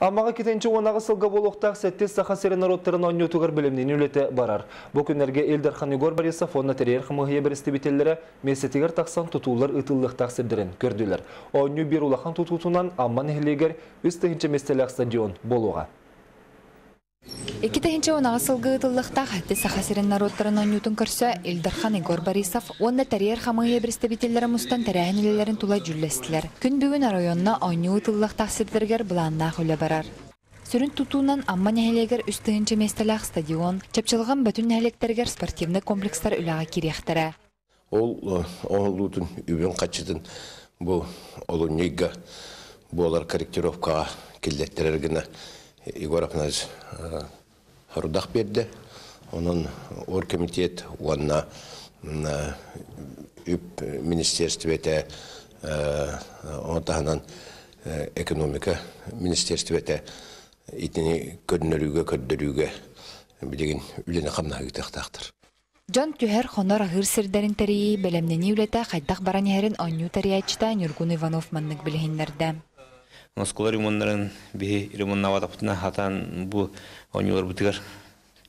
Амаға кетенче онағы сылға болуқтақ сәтте саха серен народтарын оннютугар білімнен үлеті барар. Бұл күнерге Элдархан Игор Борисов онна терер қымығыя бір істебетелері месетігер тақсан тұтулар ұтылық тақсырдырын көрділер. Онню бір улахан тұтутунан амман эхлегер үстігінші местелек стадион болуға. Эки тәһинче онага сылгы ытыллыхта хатты сахасирен народтарын оннютун көрсө Илдархан Игор Борисов онна тарьер хамыйя бристебителлері мустан тәрәһинелерин тула жүллестилер. Күн бүгүн районна онню ытыллык тахсирдергер буланна хөлө барар. Сүрін тутуунан амма нәһелегер үстігінші местелах стадион, чапчылған бүтін нәһелектергер спортивный комплекстар үлаға кирехтері. Ол оңылуытын үбен қачытын бұл олунейга болар корректировкаға келдеттерергіні Игор Афназ харудах берді. Onun оргкомитет уанна үп министерствете онтаханан экономика министерствете итини көрнөрүүгө көрдөрүүгө билеген үлени камнагы тактактыр. Жон түһэр хонор ахыр сирдерин терии белемнени үлете хайдах баран ярин онню тариячта Нюргун Иванов маннык билһиннерде. Москва ремонттарын би ремонтнава таптына хатан бу онюлар бутыгар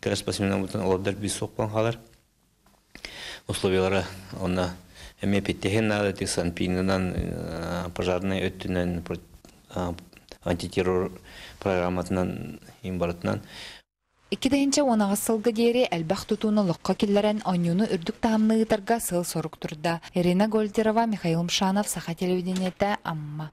керес пасмина бутын олардар би сокпан халар. Условиялары онна эме петтехен надо тик санпинынан пожарный өттүнен антитеррор программатынан имбаратынан Икки дайынча онага сылгы диери әлбәх тутуны лоққа киллерен онюну үрдүк таамныгытарга сыл сорук турда. Ирина Гольдерова, Михаил Мшанов, Саха телевидениете, Амма.